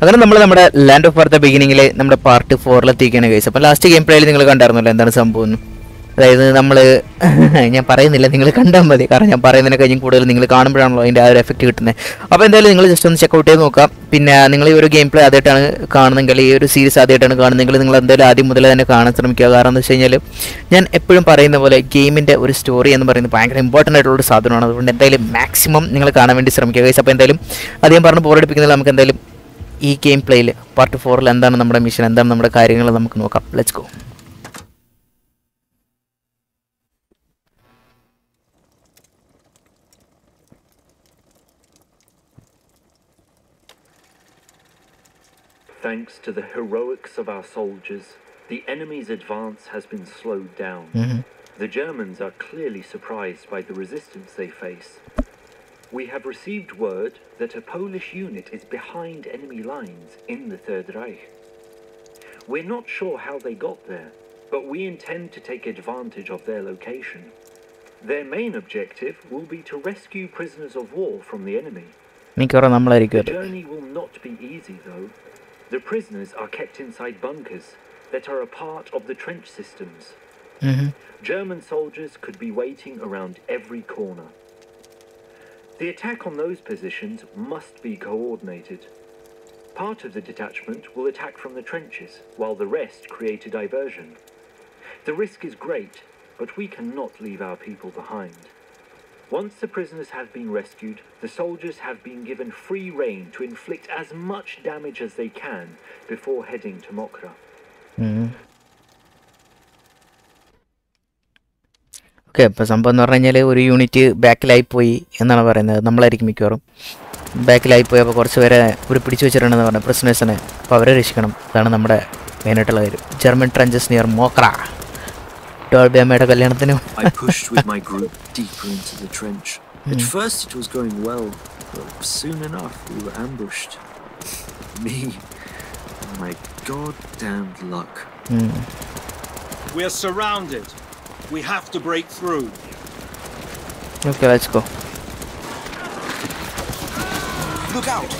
അങ്ങനെ നമ്മൾ നമ്മുടെ ലാൻഡ് ഓഫ് വാർത്ത ബിഗിനിങ്ങിൽ നമ്മുടെ പാർട്ട് ഫോറിലെത്തിക്കുകയാണ് കേസ് അപ്പോൾ ലാസ്റ്റ് ഗെയിം പ്ലേയിൽ നിങ്ങൾ കണ്ടായിരുന്നല്ലോ എന്താണ് സംഭവം അതായത് നമ്മൾ ഞാൻ പറയുന്നില്ല നിങ്ങൾ കണ്ടാൽ മതി. കാരണം ഞാൻ പറയുന്നതിനെ കഴിഞ്ഞും കൂടുതൽ നിങ്ങൾ കാണുമ്പോഴാണല്ലോ അതിന്റെ ആ ഒരു എഫക്റ്റ് കിട്ടുന്നത് അപ്പോൾ എന്തായാലും നിങ്ങൾ ജസ്റ്റ് ഒന്ന് ചെക്കൗട്ട് ചെയ്ത് നോക്കാം. പിന്നെ നിങ്ങൾ ഈ ഒരു ഗെയിം പ്ലേ ആദ്യമായിട്ടാണ് കാണുന്നതെങ്കിൽ ഈ ഒരു സീരീസ് ആദ്യമായിട്ടാണ് കാണുന്നെങ്കിൽ നിങ്ങൾ എന്തായാലും ആദ്യം മുതൽ തന്നെ കാണാൻ ശ്രമിക്കുക. കാരണം എന്ന് വെച്ച് കഴിഞ്ഞാൽ ഞാൻ എപ്പോഴും പറയുന്ന പോലെ ഗെയിമിന്റെ ഒരു സ്റ്റോറി എന്ന് പറയുന്നത് ഭയങ്കര ഇമ്പോർട്ടന്റ് ആയിട്ടുള്ള ഒരു സാധനമാണ്. അതുകൊണ്ട് എന്തായാലും മാക്സിമം നിങ്ങൾ കാണാൻ വേണ്ടി ശ്രമിക്കുക അപ്പോൾ എന്തായാലും അധികം പറഞ്ഞ് ബോറടിപ്പിക്കുന്നില്ല നമുക്ക് എന്തായാലും ഈ ഗെയിം പ്ലേയിൽ പാർട്ട് ഫോറിൽ എന്താണ് നമ്മുടെ മിഷൻ എന്താണ് നമ്മുടെ കാര്യങ്ങൾ നമുക്ക് നോക്കാം let's go Thanks to the heroics of our soldiers, the enemy's advance has been slowed down. The Germans are clearly surprised by the resistance they face. We have received word that a Polish unit is behind enemy lines in the Third Reich. We're not sure how they got there, but we intend to take advantage of their location. Their main objective will be to rescue prisoners of war from the enemy. മിക്കവാറും നമ്മളായിരിക്കും The അത് journey will not be easy, though. The prisoners are kept inside bunkers that are a part of the trench systems. Mhm. German soldiers could be waiting around every corner. The attack on those positions must be coordinated. Part of the detachment will attack from the trenches, while the rest create a diversion. The risk is great, but we cannot leave our people behind. Once the prisoners have been rescued, the soldiers have been given free rein to inflict as much damage as they can before heading to Mokra. Mm-hmm. Okay ഇപ്പോൾ സംഭവം എന്ന് പറഞ്ഞു കഴിഞ്ഞാൽ ഒരു unit ബാക്കിലായി പോയി എന്നാണ് പറയുന്നത്. നമ്മളായിരിക്കും മിക്കവാറും. ബാക്കിലായി പോയി അപ്പോൾ കുറച്ച് പേരെ ഒരു പിടിച്ചു വെച്ചിട്ടുണ്ടെന്ന് പറഞ്ഞു. പ്രിസനേഴ്സിനെ അപ്പോൾ അവരെ രക്ഷിക്കണം. അതാണ് നമ്മുടെ മെയിനായിട്ടുള്ള കാര്യം. ജർമ്മൻ ട്രഞ്ചസ് നിയർ മോക്ര ടോൾബിയമ്മയുടെ കല്യാണത്തിന്. I pushed with my group deeper into the trench. At first it was going well, but soon enough we were ambushed. Me and my goddamned luck. We are surrounded. We have to break through. Okay, let's go. Look out!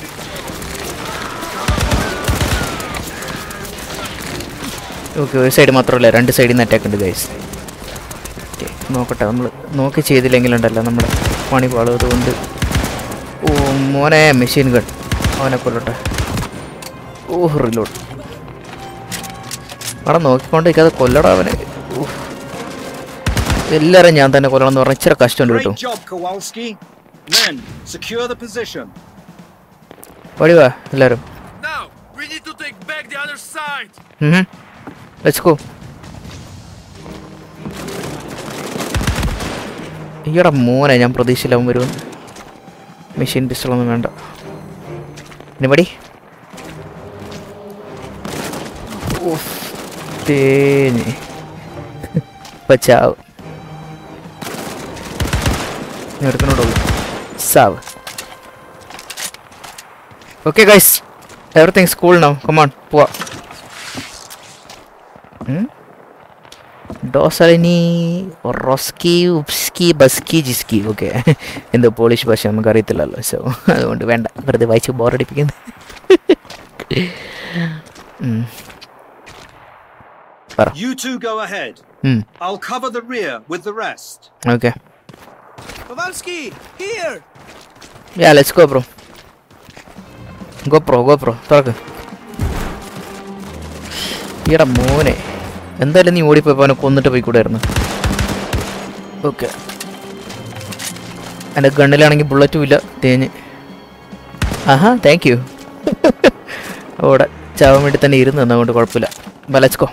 Okay ഒരു side മാത്രമല്ല രണ്ട് സൈഡിൽ നിന്ന് attack ഉണ്ട് guys okay നോക്കട്ടെ നമ്മൾ നോക്കി ചെയ്തില്ലെങ്കിലുണ്ടല്ലോ നമ്മുടെ പണി പാളും അതുകൊണ്ട് ഓ മോനെ മെഷീൻ ഗൺ അവനെ കൊല്ലട്ടെ ഓ റിലോട്ട് അവിടെ നോക്കിക്കൊണ്ടിരിക്കാതെ കൊല്ലടാ അവനെ ഊഹ്. എല്ലാവരും ഞാൻ തന്നെ കൊല്ലണം എന്ന് പറഞ്ഞാൽ ഇച്ചിരി കഷ്ടമുണ്ട് കേട്ടോ Great എല്ലാരും Kowalski. Men, secure the position. പടിവാ എല്ലാവരും Now, we need to take back the other side! Let's go ഈയുടെ മോനെ ഞാൻ പ്രതീക്ഷയിലാവും വരും വരുമെന്ന് മെഷീൻ പിസ്റ്റളൊന്നും വേണ്ട എനിബടി തേഞ്ഞ് പച്ചാവ് ഞാൻ എടുക്കണോടുള്ളൂ സാവ് okay guys everything school no come on പോവാ. ഡോസലിനി റൊസ്കി ഉപ്സ്കി ബസ്കി ജിസ്കി. ഓക്കെ എന്തോ പോളിഷ് ഭാഷ നമുക്ക് അറിയത്തില്ലല്ലോ സോ അതുകൊണ്ട് വേണ്ട. വെറുതെ വായിച്ച് ബോറടിപ്പിക്കുന്നു. ഉം. പറ. You two go ahead. ഉം. I'll cover the rear with the rest. Okay Kowalski, here! Yeah let's go bro go bro go bro തുറക്ക്. ഈടെ മോനെ. എന്തായാലും നീ ഓടിപ്പോയപ്പോൾ അവനെ കൊന്നിട്ട് പോയിക്കൂടായിരുന്നു ഓക്കെ എന്റെ ഗണ്ണിലാണെങ്കിൽ ബുള്ളറ്റും ഇല്ല തേഞ്ഞ്. ആഹാ താങ്ക് യു അവിടെ ചാവാൻ വേണ്ടി തന്നെ ഇരുന്ന് അതുകൊണ്ട് കുഴപ്പമില്ല. ബലച്ചോ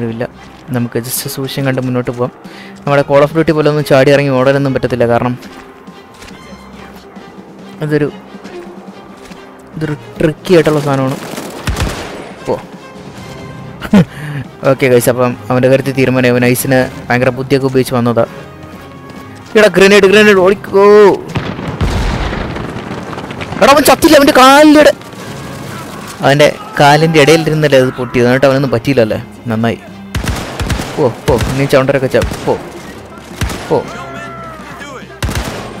ആരുമില്ല. നമുക്ക് ജസ്റ്റ് സൂക്ഷ്യം കണ്ട് മുന്നോട്ട് പോകാം നമ്മുടെ കോൾ ഓഫ് ഡ്യൂട്ടി പോലെ ഒന്നും ചാടി ഇറങ്ങി ഓടാനൊന്നും പറ്റത്തില്ല. കാരണം അതൊരു ഇതൊരു ട്രിക്കി ആയിട്ടുള്ള സാധനമാണ്. ഓ ഓക്കെ കഴിച്ച അപ്പം അവന്റെ കാര്യത്തിൽ തീരുമാനം അവൻ ഐസിന് ഭയങ്കര ബുദ്ധിയൊക്കെ ഉപയോഗിച്ച് വന്നതാ. എടാ ഗ്രനേഡ് ഗ്രനേഡ് ഓടിക്കോ. എടാ അവൻ ചത്തില്ല. അവന്റെ കാലിന്റെ അവന്റെ കാലിന്റെ ഇടയിൽ ഇരുന്നല്ലേ അത് പൊട്ടിയത്. എന്നിട്ട് അവനൊന്നും പറ്റിയില്ലല്ലേ? നന്നായി. ഓ പോ. നീ ചൗണ്ടരൊക്കെ ച ഓ പോ.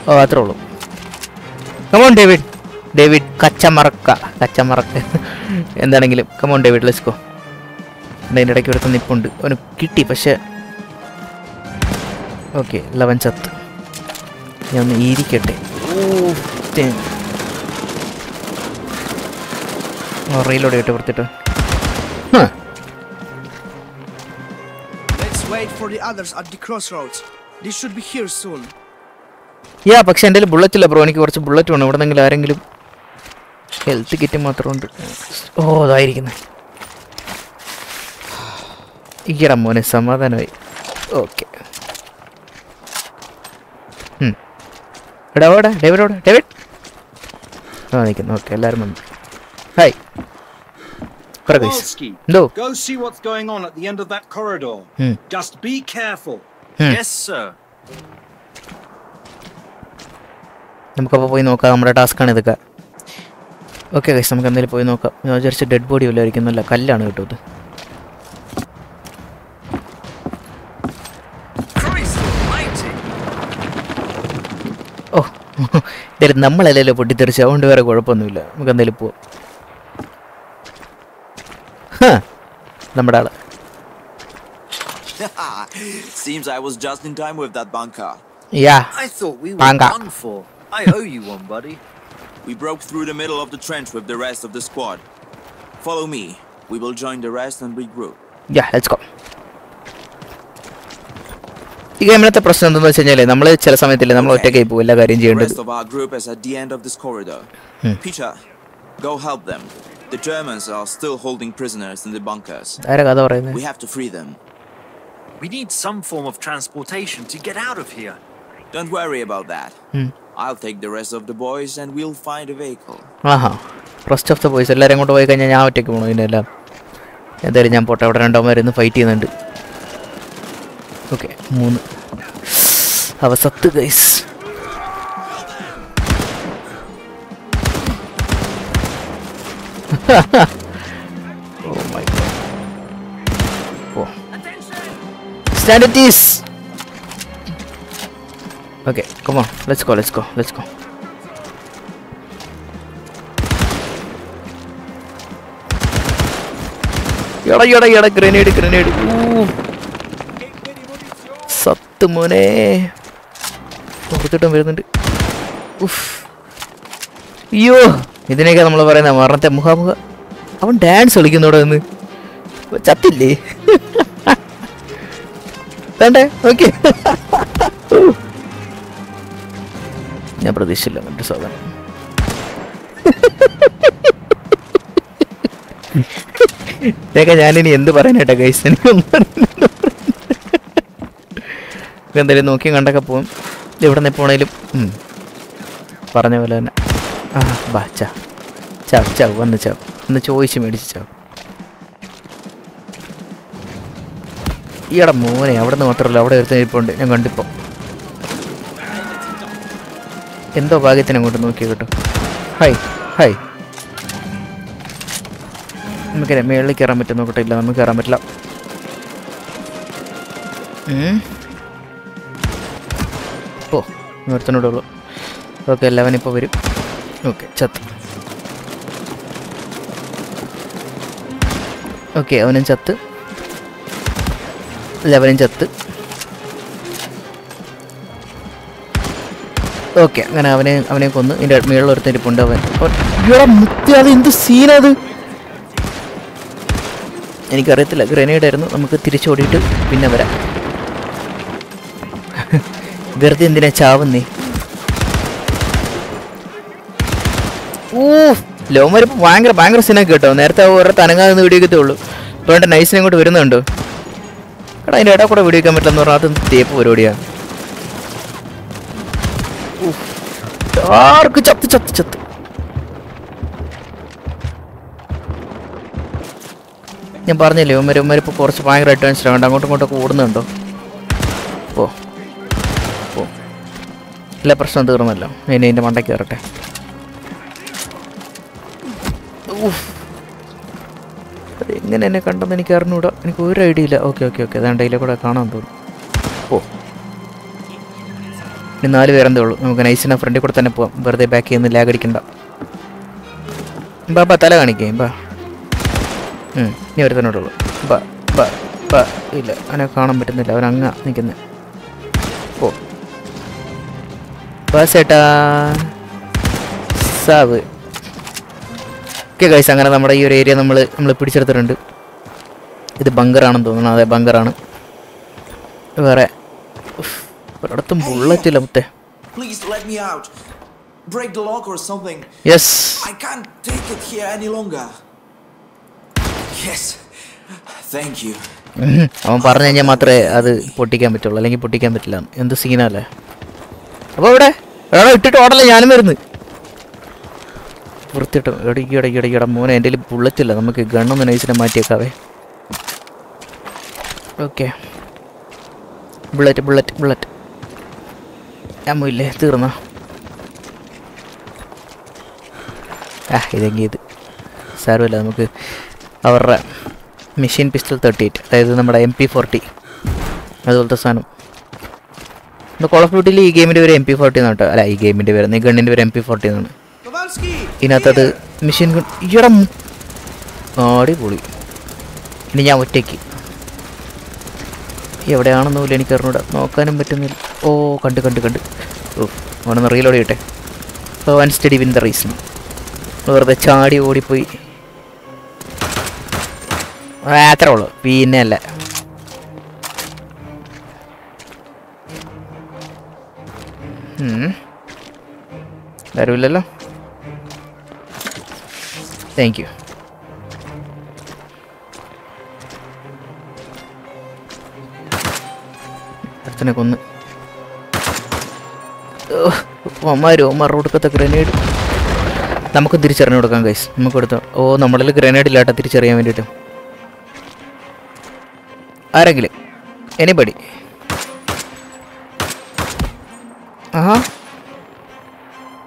ഓ അത്രേ ഉള്ളൂ. കമോൺ ഡേവിഡ് ഡേവിഡ് കച്ചമറക്ക കച്ചമറക്ക എന്താണെങ്കിലും കമോൺ ഡേവിഡ് ലെസ്കോ അതിന്റെ ഇടയ്ക്ക് ഇവിടുത്തെ നിപ്പുണ്ട്. അവന് കിട്ടി പക്ഷേ ഓക്കെ ലെവൻ ചത്ത്. ഞാൻ ഒന്ന് ഈരിക്കട്ടെ ഓ റെയിലോടെ ഇട്ട് കൊടുത്തിട്ട് wait for the others at the crossroads. They should be here soon. യാ പക്ഷെ എന്റെ ബുള്ളറ്റ് ഇല്ല ബ്രോ എനിക്ക് കുറച്ച് ബുള്ളറ്റ് വേണം. ഇവിടെ നിന്നെങ്കിലും ആരെങ്കിലും ഹെൽത്ത് കിറ്റ് മാത്രമുണ്ട്. ഓ അതായിരിക്കുന്നത് ഈടാ മോനെ സമാധാനമായി. ഓക്കെ എടാ ഓടാ ഡേവിഡ് ഡേവിഡ്. ആ നിൽക്കുന്നു. ഓക്കെ എല്ലാവരും വന്നു. ഹായ് പറ ഗൈസ് Kowalski, എന്തോ go see what's going on at the end of that corridor. Hmm. Just be careful. Hmm. Yes, sir. നമുക്കപ്പോൾ പോയി നോക്കാം നമ്മുടെ ടാസ്ക്കാണ് ഇതൊക്കെ ഓക്കെ ഗൈസ് നമുക്ക് എന്തായാലും പോയി നോക്കാം ഞാൻ വിചാരിച്ച ഡെഡ് ബോഡി വല്ലതായിരിക്കും നല്ല കല്ലാണ് കേട്ടോ ഇത്! ഓ എന്തായാലും നമ്മളല്ലല്ലോ പൊട്ടിത്തെറിച്ച് അതുകൊണ്ട് വേറെ കുഴപ്പമൊന്നുമില്ല നമുക്ക് എന്തായാലും പോവാം നമ്മുടെ ആള് Seems I was just in time with that bunker. Yeah I thought we were Banga. done for. I owe you one, buddy. We broke through the middle of the trench with the rest of the squad. Follow me. We will join the rest and regroup. Yeah let's go ഈ ഗെയിമിനത്തെ പ്രശ്നം എന്താണെന്ന് വെച്ച് കഴിഞ്ഞാൽ നമ്മൾ ചില സമയത്തില്ല നമ്മൾ ഒറ്റയ്ക്കായി പോകും എല്ലാ കാര്യം The ചെയ്യേണ്ടത് rest of our group is at the end of this corridor. Hmm. Peter, go help them. The Germans are still holding prisoners in the bunkers. ആരാ കഥ പറയുന്നത് We have to free them. We need some form of transportation to get out of here. Don't worry about that. Hmm. I'll take the rest of the boys and we'll find a vehicle. Aaha rest of the boys എല്ലാവരും അങ്ങോട്ട് പോയി കഴിഞ്ഞാൽ ഞാൻ ഒറ്റയ്ക്ക് പോകണം ഇതിനെല്ലാം എന്തായാലും ഞാൻ പോട്ടെ അവിടെ രണ്ടാമരുന്ന് ഫൈറ്റ് ചെയ്യുന്നുണ്ട് ഓക്കെ മൂന്ന് അവ സത്ത് guys oh my oh stand it is okay come on let's go let's go let's go എടാ എടാ എടാ ഗ്രനേഡ് ഗ്രനേഡ് സത്ത് മോനെ കൊടുത്തിട്ടും വരുന്നുണ്ട് ഉഫ് അയ്യോ ഇതിനൊക്കെ നമ്മൾ പറയുന്ന മരണത്തെ മുഖാമുഖ. അവൻ ഡാൻസ് കളിക്കുന്നോടെ നിന്ന് ചത്തില്ലേ? വേണ്ടേ? ഓക്കെ ഞാൻ പ്രതീക്ഷിച്ചില്ല മറ്റു സാധനം. ഇതൊക്കെ ഞാനിനി എന്ത് പറയാനായിട്ടാ ഗൈസ് എനിക്കൊന്നും എന്തായാലും നോക്കിയും കണ്ടൊക്കെ പോകും എവിടെ നിന്ന് പോണേലും. പറഞ്ഞ പോലെ തന്നെ. ആ ബാ ചാ. ചാവ് ചാവ് വന്ന് ചാവ് ഒന്ന് ചോദിച്ച് മേടിച്ച് ചാവ് ഈടെ മോനെ അവിടെ നിന്ന് മാത്രമല്ല അവിടെ ഒരുത്തൻ ഇരിപ്പുണ്ട് ഞാൻ കണ്ടിപ്പോ. എന്തോ ഭാഗ്യത്തിന് അങ്ങോട്ട് നോക്കി കേട്ടോ. Hi hi. നമുക്ക് മേളിൽ കയറാൻ പറ്റും നോക്കട്ടെ. ഇല്ല നമുക്ക് കയറാൻ പറ്റില്ല. ഉം. ഓ ഒരുത്തനോടെ ഉള്ളു. ഓക്കെ എല്ലാവനും ഇപ്പോൾ വരും. ഓക്കെ ചത്ത്. ഓക്കെ അവനും ചത്ത്. ലെവനും ചത്ത്. ഓക്കെ അങ്ങനെ അവനെ അവനെ കൊന്ന്. ഇതിന്റെ മേളിൽ ഒരുത്തൻ ഇരിപ്പുണ്ട് അവൻ. അത് എന്ത് സീനത് എനിക്കറിയത്തില്ല ഗ്രനേഡ് ആയിരുന്നു. നമുക്ക് തിരിച്ചോടിയിട്ട് പിന്നെ വരാം. വെറുതെ എന്തിനാ ചാവുന്നേ? ഓ ലോമർ വരുമ്പോൾ ഭയങ്കര ഭയങ്കര സിനിമ കേട്ടോ. നേരത്തെ ഓരോ തനങ്ങാതെ നിന്ന് വീഡിയോ ഉള്ളൂ അതുകൊണ്ട് നൈസിനെ ഇങ്ങോട്ട് വരുന്നുണ്ടോ? എടാ അതിന്റെ ഇടയിൽ കൂടെ വീഡിയോ പറ്റില്ലെന്ന് പറഞ്ഞാൽ അത് തേപ്പ് പരിപാടിയാണ്. ആർക്ക് ചത്ത് ചത്ത് ചത്ത്. ഞാൻ പറഞ്ഞില്ലേ ഉമ്മര് ഇപ്പോൾ കുറച്ച് ഭയങ്കര അഡ്വാൻസ്ഡ് ആണ്. അങ്ങോട്ടും ഇങ്ങോട്ടൊക്കെ ഓടുന്നുണ്ടോ? ഓ ഓ എല്ലാ പ്രശ്നം തീർന്നല്ലോ. ഇനി എന്റെ മണ്ടയ്ക്ക് കയറട്ടെ എങ്ങനെ എന്നെ കണ്ടെന്ന് എനിക്ക് അറിഞ്ഞൂടാ. എനിക്ക് ഒരു ഐഡിയ ഇല്ല. Okay okay okay. അതാണ് ഡെയിലെ കൂടെ കാണാൻ തോന്നുന്നു ഓ. ഇനി നാല് പേരെന്തേ ഉള്ളൂ. നമുക്ക് നൈസിനെ ഫ്രണ്ടിൽ കൂടെ തന്നെ പോവാം. വെറുതെ ബാക്ക് ചെയ്യുന്ന ലാഗ് അടിക്കണ്ട. ബാ തല കാണിക്കേ. ബാ. ഇനി ഉള്ളൂ. ബാ ബാ ബാ. ഇല്ല അവനെ കാണാൻ പറ്റുന്നില്ല. അവൻ അങ്ങ നിൽക്കുന്നത് ഓ. ബാ ചേട്ടാ. സാവ്. ഓക്കെ ഗൈസ് അങ്ങനെ നമ്മുടെ ഈ ഒരു ഏരിയ നമ്മൾ നമ്മൾ പിടിച്ചെടുത്തിട്ടുണ്ട് ഇത് ബങ്കറാണെന്ന് തോന്നുന്നു അതെ ബങ്കറാണ് വേറെ ഒരിടത്തും ബുള്ളറ്റ് ഇല്ല മുത്തേ. Break the lock or something. Yes. I can't take it here any longer. Yes. Thank you. അവൻ പറഞ്ഞു കഴിഞ്ഞാൽ മാത്രമേ അത് പൊട്ടിക്കാൻ പറ്റുള്ളൂ അല്ലെങ്കിൽ പൊട്ടിക്കാൻ പറ്റില്ല എന്ത് സീനല്ലേ അപ്പോൾ ഇവിടെ എടാ ഇട്ടിട്ട് ഓടല്ലേ ഞാനും വരുന്നു വൃത്തിയിട്ട് ഇടയ്ക്ക് ഇടയ്ക്ക് ഇടയ്ക്ക് ഇട. മോനെ എന്റെ കയ്യിൽ ബുള്ളറ്റ് ഇല്ല. നമുക്ക് ഗണ്ണൊന്ന് നൈസിനെ മാറ്റിയേക്കാവേ ഓക്കെ ബുള്ളറ്റ് ബുള്ളറ്റ് ബുള്ളറ്റ് അമ്മയില്ലേ തീർന്ന? ആ ഇതെങ്കിൽ ഇത്. സാരമില്ല നമുക്ക് അവരുടെ മെഷീൻ പിസ്റ്റൽ തേർട്ടി എയ്റ്റ് അതായത് നമ്മുടെ എം പി ഫോർട്ടി അതുപോലത്തെ സാധനം. കോൾ ഓഫ് ഡ്യൂട്ടിയിൽ ഈ ഗെയിമിന്റെ പേര് എം പി ഫോർട്ടി എന്നാണ് കേട്ടോ. അല്ല ഈ ഗെയിമിന്റെ പേര് ഈ ഗണ്ണിന്റെ പേര് എം പി ഫോർട്ടി എന്നാണ്! ഇതിനകത്തത് മെഷീൻ ഈട അടിപൊളി. ഇനി ഞാൻ ഒറ്റയ്ക്ക്. എവിടെയാണെന്ന് പോലും എനിക്ക് അറിഞ്ഞൂടാ. നോക്കാനും പറ്റുന്നില്ല. ഓ കണ്ട് കണ്ട് കണ്ട്. ഓ അവനൊന്ന് റീലോഡ് ചെയ്യട്ടെ. ഓ one study win the reason വെറുതെ ചാടി ഓടിപ്പോയി. അത്ര ഉള്ളൂ. പിന്നെ അല്ല. ഉം. വരൂല്ലല്ലോ you. യു അടുത്തനെ കൊന്ന് ഒമാരും ഒമാർ കൊടുക്കത്ത ഗ്രനേഡ് നമുക്ക് തിരിച്ചറിഞ്ഞു കൊടുക്കാം ഗൈസ് നമുക്ക് കൊടുത്ത ഓ നമ്മളിൽ ഗ്രനേഡ് ഇല്ലാട്ട തിരിച്ചറിയാൻ വേണ്ടിയിട്ട്. ആരെങ്കിലും? എനിബടി ആഹാ.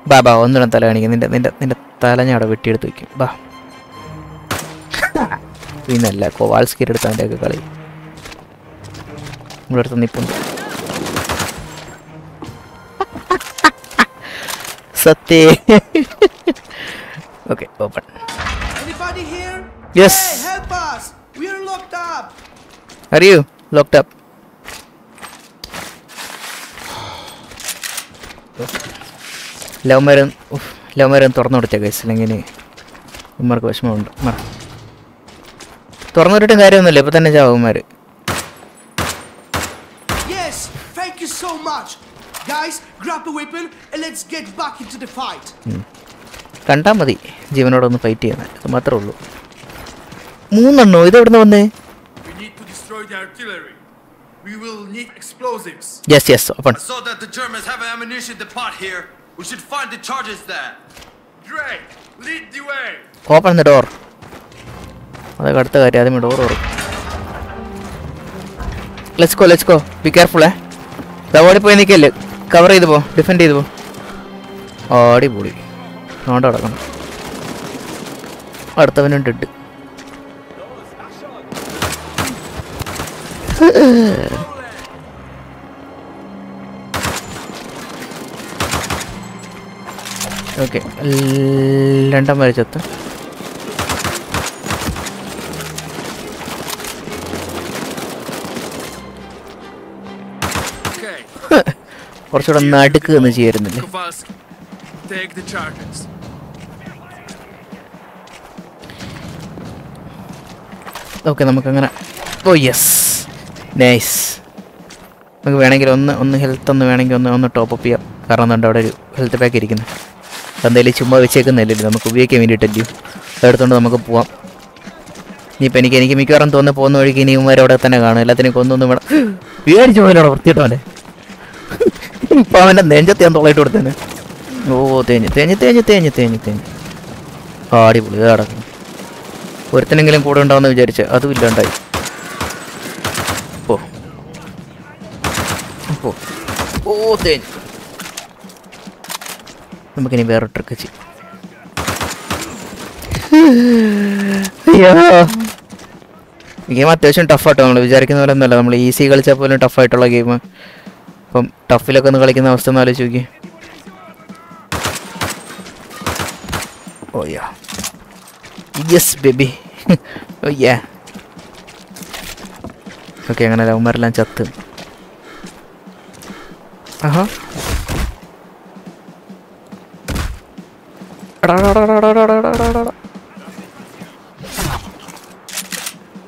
ബാബാ ഒന്നിടം തല കാണിക്കുന്നു നിന്റെ നിന്റെ നിന്റെ തല ഞാൻ അവിടെ വെട്ടിയെടുത്ത് വയ്ക്കും. ബാ. പിന്നല്ല കോവാൾസ്കിയുടെ അടുത്ത് അവന്റെ ഒക്കെ കളി. നമ്മുടെ അടുത്ത് നിപ്പുണ്ട്. സത്യേ. Okay open Anybody here? Yes. Hey, help us! We are locked up! അറിയൂ ലോക്ക്ഡ് അപ്പ് ലവ് മരം തുറന്നു കൊടുത്തേ കേസ് അല്ലെങ്കിൽ ഉമ്മർക്ക് വിഷമമുണ്ട്. ഉമ്മർ തുറന്നിട്ടും കാര്യമൊന്നുമില്ല. ഇപ്പൊ തന്നെ ചാവും ഉമ്മാർ കണ്ടാ മതി ജീവനോടൊന്ന് ഫൈറ്റ് ചെയ്യാൻ. അത് മാത്രമേ ഉള്ളൂ. മൂന്നെണ്ണോ? ഇത് എവിടുന്ന് വന്നേ? Yes yes open We should find the charges there. Drake, Lead the way. Open the door. അതൊക്കെ അടുത്ത കാര്യം. ആദ്യമേ ഡോർ തുറക്കും. Let's go let's go be careful ഏ ഓടി പോയി നിൽക്കല്ലേ കവർ ചെയ്ത് പോ. ഡിഫെൻഡ് ചെയ്ത് പോ. ഓടി പൊളി നോണ്ട കിടക്കണം അടുത്തവനും ഡെഡ് ഓക്കെ. രണ്ടാം വരെ ചത്ത്. കുറച്ചുകൂടെ നടുക്ക് എന്ന് ചേരുന്നില്ലേ ഓക്കെ നമുക്കങ്ങനെ. Oh yes. നൈസ്. നമുക്ക് വേണമെങ്കിൽ ഒന്ന് ഒന്ന് ഹെൽത്ത് ഒന്ന് വേണമെങ്കിൽ ഒന്ന് ഒന്ന് ടോപ്പ് അപ്പ് ചെയ്യാം. കാരണം എന്താ അവിടെ ഒരു ഹെൽത്ത് പാക്ക് ഇരിക്കുന്നത് എന്തായാലും ചുമ്മാ വെച്ചേക്കുന്നില്ല നമുക്ക് ഉപയോഗിക്കാൻ വേണ്ടിയിട്ടല്ലോ? അതെടുത്തോണ്ട് നമുക്ക് പോവാം. ഇനിയിപ്പോൾ എനിക്ക് എനിക്ക് മിക്കവാറും തോന്നുന്നു പോകുന്ന വഴിക്ക് ഇനി അവിടെ തന്നെ കാണും. എല്ലാത്തിനും കൊന്നൊന്നും വേണം വിചാരിച്ചു പോയാലോ വൃത്തിയിട്ടവനെ ഇപ്പം അവന്റെ നെഞ്ചത്ത് ഞാൻ തൊള്ളയിട്ട് കൊടുത്തേനെ ഓ തേഞ്ഞ് തേഞ്ഞ് തേഞ്ഞ് തേഞ്ഞ് തേഞ്ഞ് തേഞ്ഞ്. ആടി അടിപൊളി ഇത് കിടക്കുന്നു ഒരുത്തനെങ്കിലും കൂടെ ഉണ്ടാവുമെന്ന് വിചാരിച്ച് അതും ഇല്ലാണ്ടായി. പോ. ഓ തേഞ്ഞ്. നമുക്കിനി വേറെ ട്രിക്ക് ചെയ്യാം. അയ്യോ. ഗെയിം അത്യാവശ്യം ടഫാട്ടോ നമ്മൾ വിചാരിക്കുന്ന പോലെ ഒന്നുമല്ല. നമ്മൾ ഈസി കളിച്ചാൽ പോലും ടഫായിട്ടുള്ള ഗെയിം. അപ്പം ടഫിലൊക്കെ ഒന്ന് കളിക്കുന്ന അവസ്ഥ ഒന്ന് ആലോചിച്ച് നോക്കി ഓ yeah yes baby oh yeah okay അങ്ങനെ ലവന്മാരെല്ലാം ചത്ത്. ആഹാ.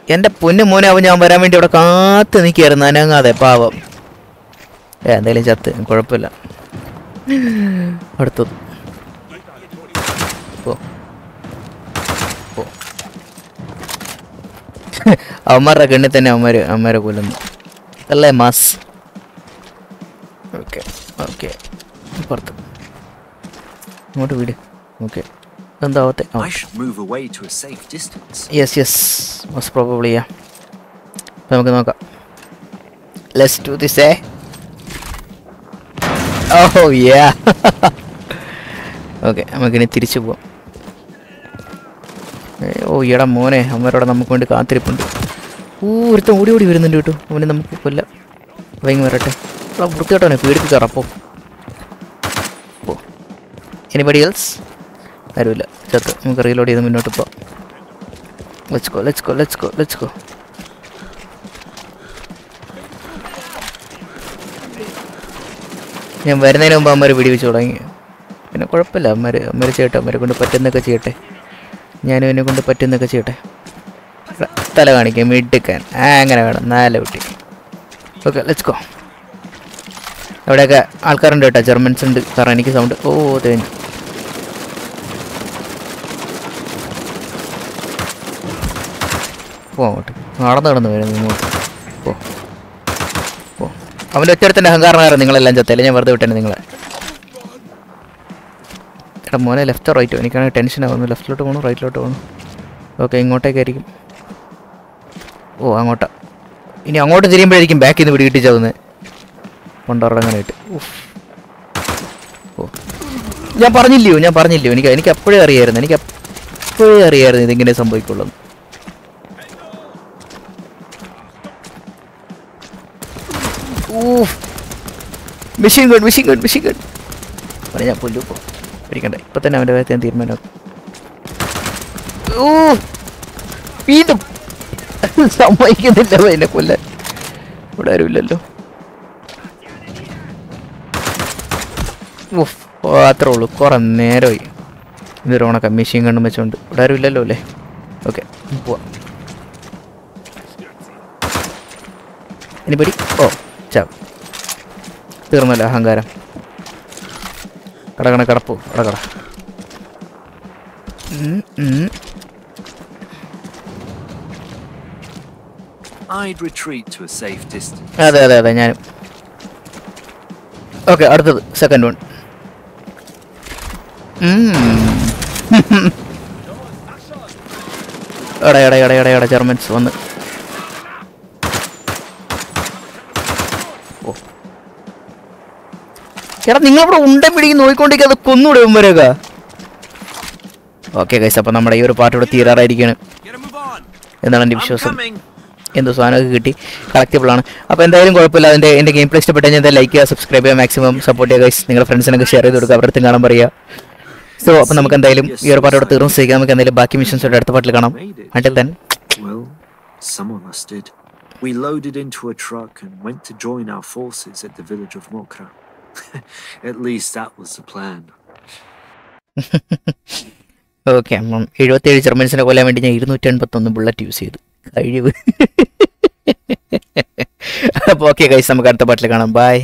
എന്റെ പൊന്നു മോനെ അവൻ ഞാൻ വരാൻ വേണ്ടി അവിടെ കാത്തു നിൽക്കായിരുന്നു അനങ്ങാതെ പാവം. ഏ എന്തായാലും ചത്ത്. കുഴപ്പമില്ല. അടുത്തത്. അവന്മാരുടെ കണ്ണിൽ തന്നെ അവന്മാര് അവന്മാരെ കൊല്ലുന്നു. അല്ലേ മാസ്? Okay okay. പുറത്ത്. ഇങ്ങോട്ട് വീട്. Okay distance. Yes yes must probably ചെയ്യാം നമുക്ക് നോക്കാം. Let's do this a oh yeah okay നമുക്കിനി തിരിച്ചു പോവാം. ഓ ഈടാ മോനെ അമ്മരോടെ നമുക്ക് വേണ്ടി കാത്തിരിപ്പുണ്ട്. ഊ ഒരുത്തം ഓടി ഓടി വരുന്നുണ്ട് കേട്ടോ. അവനെ നമുക്ക് കൊല്ല. വൈകി വരട്ടെ. വൃത്തിയോട്ടവനെ പേടിപ്പിക്കാറ പോ. പോ. എനിബഡി എൽസ് ആരുമില്ല ചത്ത് നമുക്ക് റീലോഡ് ചെയ്ത് മുന്നോട്ട് പോവാം. Let's let's go let's go let's go ഞാൻ വരുന്നതിന് മുമ്പ് അമ്മര് പിടിവെച്ച് തുടങ്ങി. പിന്നെ കുഴപ്പമില്ല അമ്മര് അമ്മര് ചെയ്യട്ടെ അമ്മരെ കൊണ്ട് പറ്റുന്നൊക്കെ ചെയ്യട്ടെ. ഞാനും എന്നെ കൊണ്ട് പറ്റുന്നൊക്കെ ചെയ്യട്ടെ. തല കാണിക്കാം മിടുക്കാൻ ആ അങ്ങനെ വേണം. നാല് കുട്ടി. ഓക്കെ ലെറ്റ്സ് ഗോ അവിടെയൊക്കെ ആൾക്കാരുണ്ട് കേട്ടോ ജർമ്മൻസ് ഉണ്ട്. കാരണം എനിക്ക് സൗണ്ട് ഓ തേഞ്ഞു പോ അങ്ങോട്ട്. നടന്ന് നടന്ന് വരുന്നു ഇങ്ങോട്ട്. പോ. പോ. അവന്റെ ഒറ്റടുത്തിന്റെ അഹങ്കാരം കാരണം നിങ്ങളെല്ലാം ചത്തല്ലേ ഞാൻ വെറുതെ വിട്ടേ നിങ്ങളെ. എടാ മോനെ ലെഫ്റ്റോ റൈറ്റോ? എനിക്കാണെങ്കിൽ ടെൻഷൻ ആവുന്നു ലെഫ്റ്റിലോട്ട് പോകണം റൈറ്റിലോട്ട് പോകണം ഓക്കെ ഇങ്ങോട്ടേക്കായിരിക്കും ഓ അങ്ങോട്ടാ. ഇനി അങ്ങോട്ട് തിരിയുമ്പോഴായിരിക്കും ബാക്കിൽ നിന്ന് പിടി കിട്ടിച്ചാവുന്നത് കൊണ്ടുറങ്ങാനായിട്ട് ഉഫ്. ഓ. ഞാൻ പറഞ്ഞില്ലയോ? ഞാൻ പറഞ്ഞില്ലയോ? എനിക്ക് എനിക്ക് അപ്പോഴേ അറിയായിരുന്നു. എനിക്ക് അപ്പോഴേ അറിയായിരുന്നു ഇതിങ്ങനെ സംഭവിക്കുള്ളൂ machine gun machine gun machine gun പറഞ്ഞ ഞാൻ പുല്ലു പോ പിടിക്കണ്ടേ ഇപ്പൊ തന്നെ അവന്റെ ഞാൻ തീരുമാനമാക്കും ഓ വീണ്ടും സമ്മതിക്കുന്നില്ല എന്നെ കൊല്ലാൻ ഇവിടെ ആരുമില്ലല്ലോ അത്രേ ഉള്ളൂ കുറെ നേരമായി ഇതൊരു ഉണക്കം മെഷീൻ കണ്ണും വെച്ചോണ്ട് ഇവിടെ ആരും ഇല്ലല്ലോ അല്ലേ ഓക്കെ പോവാം ഇനി പിടി ചാവ് തീർന്നല്ലോ അഹങ്കാരം. കടകണ കടപ്പു കടകട. അതെ അതെ അതെ ഞാനും. ഓക്കെ അടുത്തത് സെക്കൻഡ് വൺ എടാ എടാ എടാ എടാ എടാ ജർമ്മൻസ് വന്ന്. എടാ നിങ്ങളിവിടെ ഉണ്ട പിടിക്ക് നോക്കിക്കൊണ്ടിരിക്കുക അത് കൊന്നുകൂടെ മുമ്പരൊക്കെ ഓക്കെ ഗൈസ് അപ്പോൾ നമ്മുടെ ഈ ഒരു പാട്ട് ഇവിടെ തീരാറായിരിക്കുകയാണ്. എന്നാണ് എന്റെ വിശ്വാസം. എന്തോ സാധനമൊക്കെ കിട്ടി. കളക്റ്റബിൾ ആണ്. അപ്പോൾ എന്തായാലും കുഴപ്പമില്ല. അതിന്റെ എന്റെ ഗെയിം പ്ലേ ഇഷ്ടപ്പെട്ടാൽ ഞാൻ ലൈക്ക് ചെയ്യുക സബ്സ്ക്രൈബ് ചെയ്യുക മാക്സിമം സപ്പോർട്ട് ചെയ്യുക ഗൈസ് നിങ്ങളുടെ ഫ്രണ്ട്സിനൊക്കെ ഷെയർ ചെയ്ത് കൊടുക്കുക അവരുടെ കാണാൻ പറയുക. സോ അപ്പോൾ നമുക്ക് എന്തായാലും ഈ ഒരു പാട്ടോടെ തീർന്നു സഹിക്കാം നമുക്ക് എന്തായാലും ബാക്കി മിഷൻസ് അടുത്ത പാട്ടിൽ കാണാം. Until then us did. We loaded into a truck and went to join our forces at the village of Mokra. at least that was the plan. Okay അപ്പം എഴുപത്തേഴ് ജർമ്മൻസിനെ കൊല്ലാൻ വേണ്ടി ഞാൻ ഇരുന്നൂറ്റി എൺപത്തൊന്ന് ബുള്ളറ്റ് യൂസ് ചെയ്തു. കഴിവ്. അപ്പോൾ ഓക്കെ കൈസ് നമുക്ക് അടുത്ത പാട്ടിൽ കാണാം. ബൈ